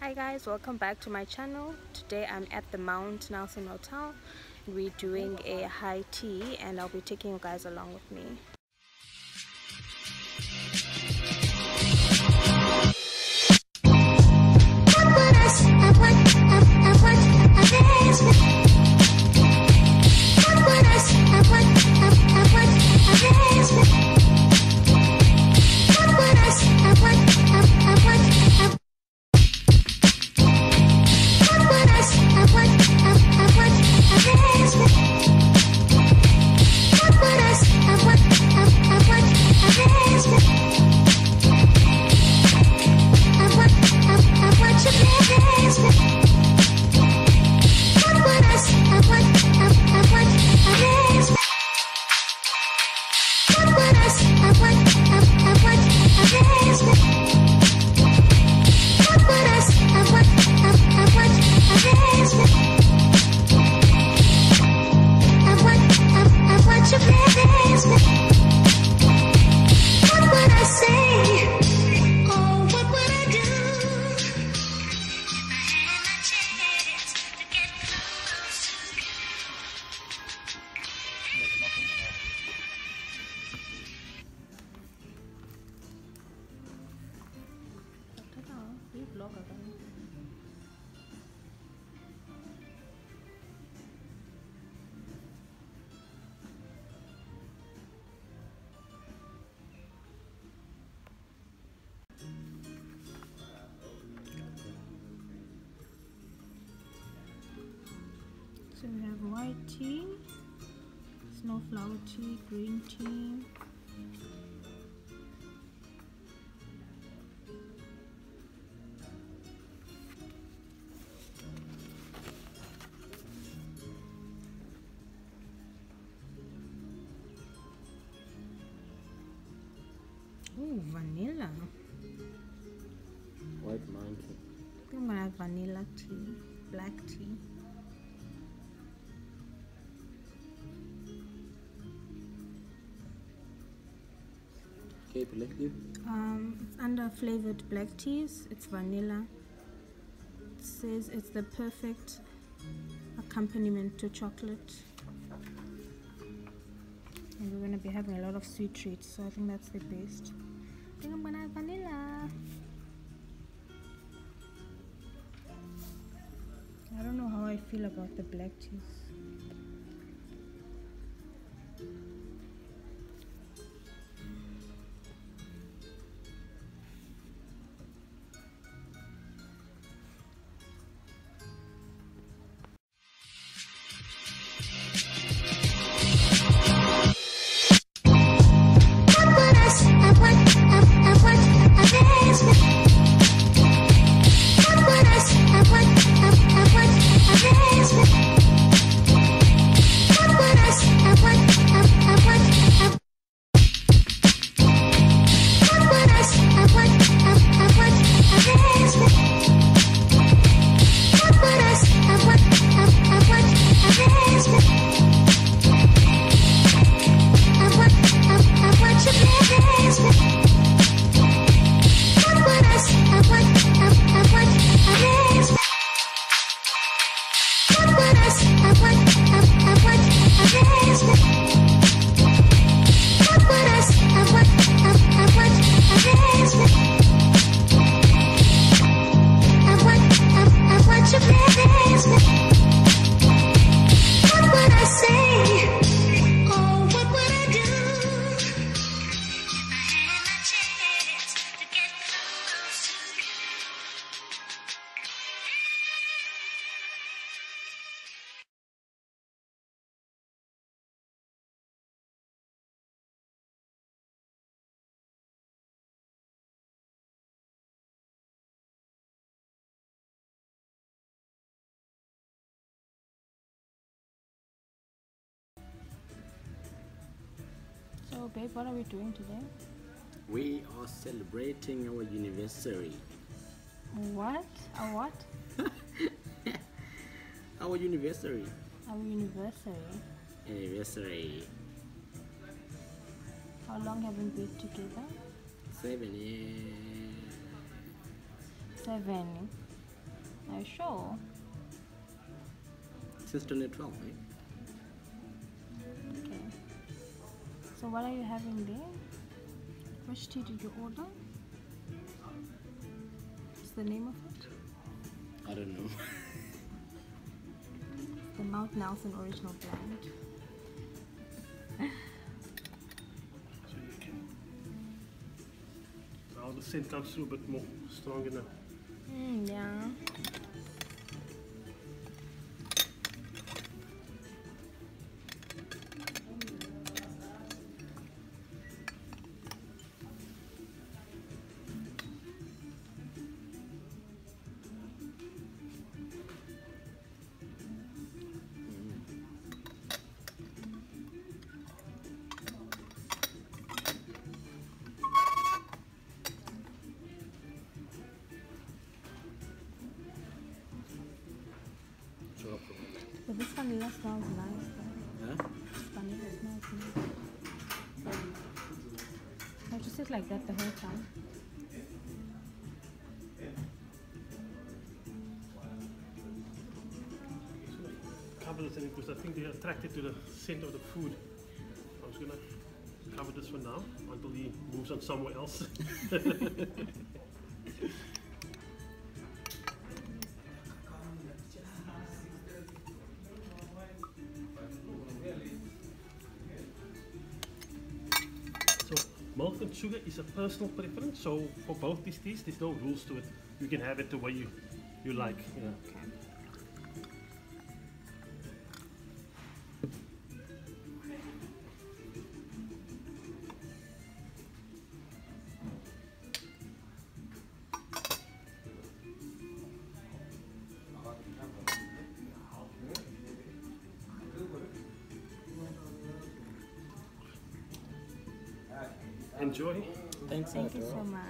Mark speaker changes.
Speaker 1: Hi guys, welcome back to my channel. Today I'm at the Mount Nelson Hotel. We're doing a high tea and I'll be taking you guys along with me. So we have white tea, snowflower tea, green tea. Ooh, vanilla.
Speaker 2: White.
Speaker 1: I think I'm gonna have vanilla tea, black tea.
Speaker 2: Okay, collective.
Speaker 1: Um, it's under flavored black teas. It's vanilla. It says it's the perfect accompaniment to chocolate. And we're gonna be having a lot of sweet treats, so I think that's the best. Gonna have vanilla. I don't know how I feel about the black teas. Babe, what are we doing today?
Speaker 2: We are celebrating our anniversary.
Speaker 1: What? A what?
Speaker 2: Our anniversary.
Speaker 1: Our anniversary.
Speaker 2: Anniversary.
Speaker 1: How long have we been together?
Speaker 2: Seven years.
Speaker 1: Seven. Are you sure?
Speaker 2: Since 2012, eh?
Speaker 1: So what are you having there? Which tea did you order? What's the name of it?
Speaker 2: I don't know.
Speaker 1: The Mount Nelson Original Blend.
Speaker 3: So you can. Now the scent comes through a bit more stronger now.
Speaker 1: Mm, yeah. Vanilla smells nice though.
Speaker 2: Huh?
Speaker 1: Vanilla smells nice. I'll just sit like that the whole time.
Speaker 3: Cover this in because I think they're attracted to the scent of the food. I'm just gonna cover this for now until he moves on somewhere else. Milk and sugar is a personal preference. So for both these teas, there's no rules to it. You can have it the way you you like. Yeah.
Speaker 1: Okay.
Speaker 3: Enjoy.
Speaker 2: Thanks,
Speaker 1: Thank you so much.